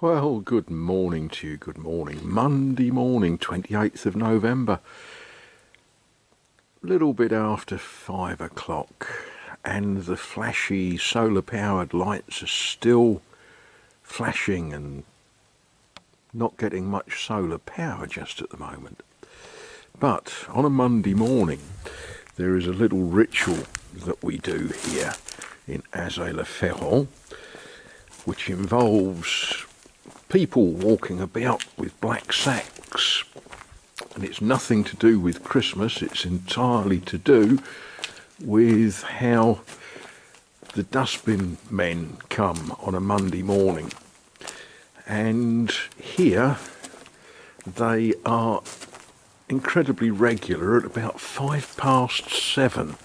Well, good morning to you. Good morning. Monday morning, 28th of November. Little bit after five o'clock, and the flashy solar powered lights are still flashing and not getting much solar power just at the moment. But on a Monday morning, there is a little ritual that we do here in Azay-le-Ferron, which involves people walking about with black sacks. And it's nothing to do with Christmas, it's entirely to do with how the dustbin men come on a Monday morning. And here they are incredibly regular at about five past seven,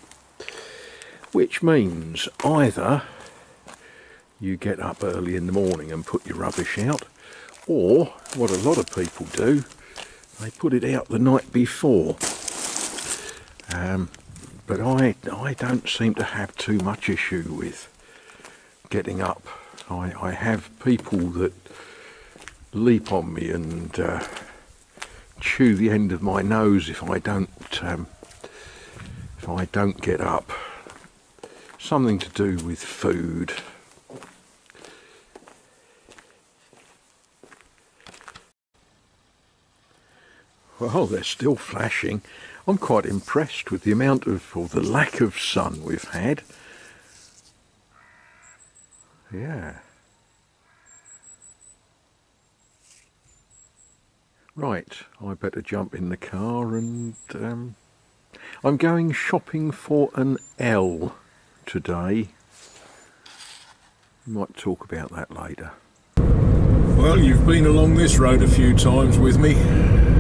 which means either you get up early in the morning and put your rubbish out, or what a lot of people do, they put it out the night before. Um, but I, I don't seem to have too much issue with getting up. I, I have people that leap on me and uh, chew the end of my nose if I don't um, if I don't get up. Something to do with food. Well, they're still flashing. I'm quite impressed with the amount of, or the lack of sun we've had. Yeah. Right, I better jump in the car and um, I'm going shopping for an L today. Might talk about that later. Well, you've been along this road a few times with me.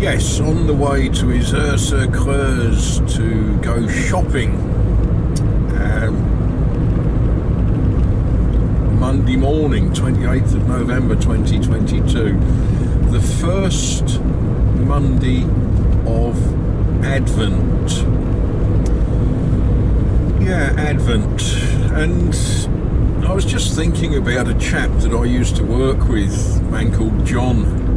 Yes, on the way to Yzeures-sur-Creuse to go shopping. Um, Monday morning, 28th of November 2022. The first Monday of Advent. Yeah, Advent. And I was just thinking about a chap that I used to work with, a man called John.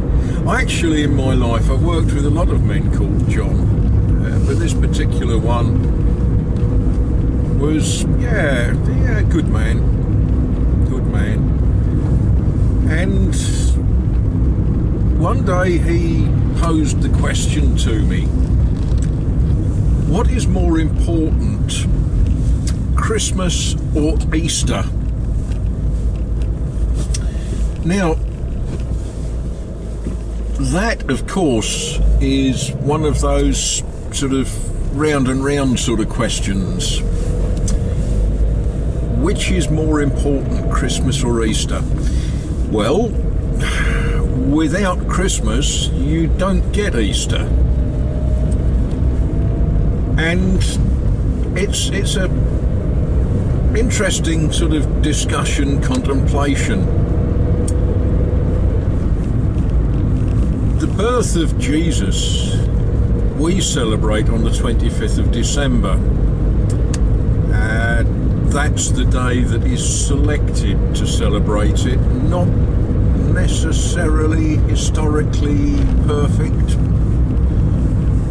Actually, in my life, I've worked with a lot of men called John, uh, but this particular one was, yeah, yeah, good man good man. And one day he posed the question to me What is more important, Christmas or Easter? Now, that, of course, is one of those sort of round and round sort of questions which is more important, Christmas or Easter? Well, without Christmas, you don't get Easter. And it's it's a interesting sort of discussion, contemplation. The birth of Jesus we celebrate on the 25th of December that's the day that is selected to celebrate it, not necessarily historically perfect,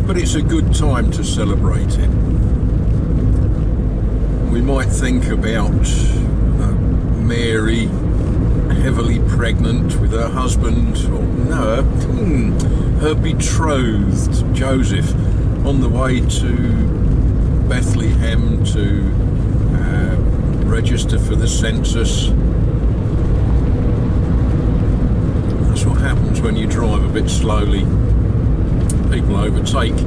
but it's a good time to celebrate it. We might think about uh, Mary heavily pregnant with her husband, or no, hmm, her betrothed Joseph on the way to Bethlehem to uh, register for the census. That's what happens when you drive a bit slowly. People overtake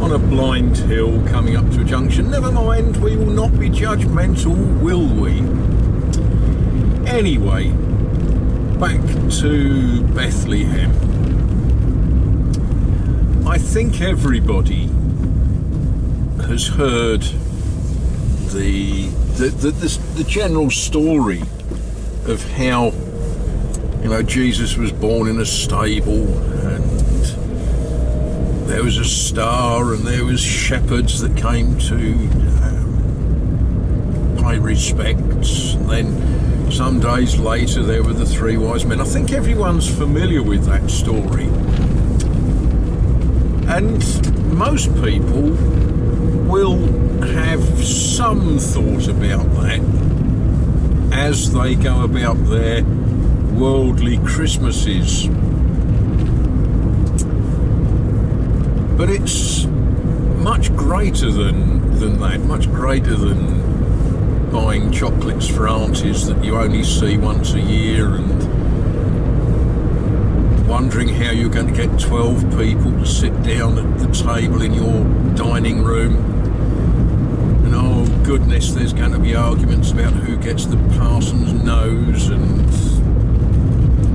on a blind hill coming up to a junction. Never mind, we will not be judgmental, will we? Anyway, back to Bethlehem. I think everybody has heard the the, the, the, the general story of how you know Jesus was born in a stable and there was a star and there was shepherds that came to um, pay respects and then Some days later, there were the three wise men. I think everyone's familiar with that story. And most people will have some thought about that as they go about their worldly Christmases. But it's much greater than, than that, much greater than buying chocolates for aunties that you only see once a year and wondering how you're going to get 12 people to sit down at the table in your dining room. And oh goodness, there's going to be arguments about who gets the parson's nose and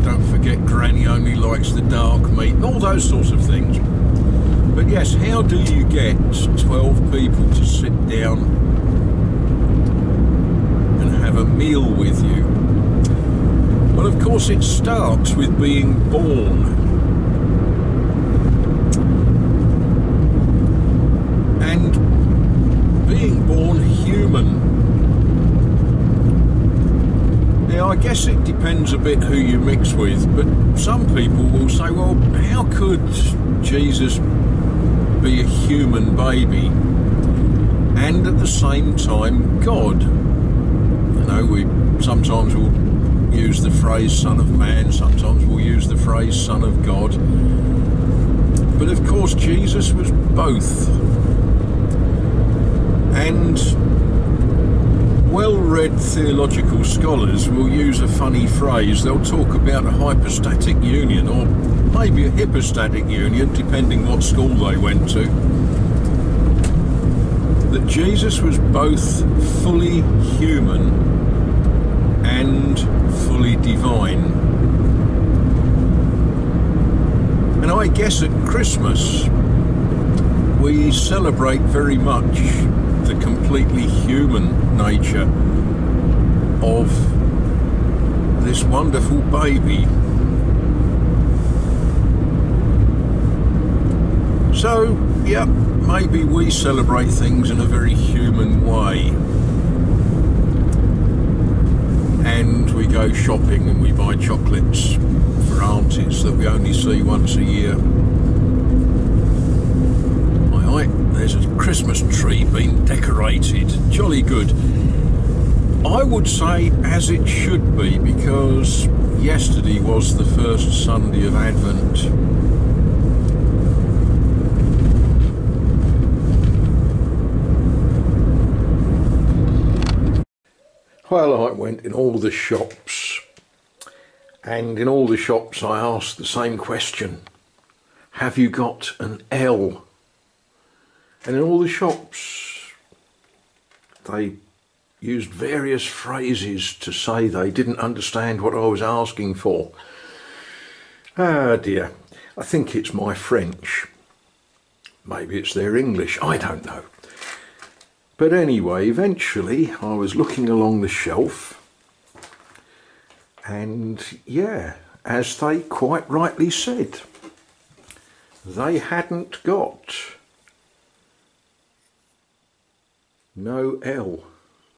don't forget Granny only likes the dark meat and all those sorts of things. But yes, how do you get 12 people to sit down and have a meal with you? Well, of course, it starts with being born. And being born human. Now, I guess it depends a bit who you mix with, but some people will say, well, how could Jesus be a human baby and at the same time God. You know, we sometimes will use the phrase Son of Man, sometimes we'll use the phrase Son of God. But of course, Jesus was both. And well read theological scholars will use a funny phrase. They'll talk about a hypostatic union or maybe a hypostatic union, depending what school they went to. That Jesus was both fully human and fully divine. And I guess at Christmas we celebrate very much the completely human nature of this wonderful baby So, yeah, maybe we celebrate things in a very human way. And we go shopping and we buy chocolates for aunties that we only see once a year. Aye, there's a Christmas tree being decorated. Jolly good. I would say as it should be because yesterday was the first Sunday of Advent Well, I went in all the shops, and in all the shops I asked the same question Have you got an L? And in all the shops, they used various phrases to say they didn't understand what I was asking for. Ah, dear, I think it's my French. Maybe it's their English, I don't know. But anyway, eventually I was looking along the shelf and yeah, as they quite rightly said, they hadn't got no L.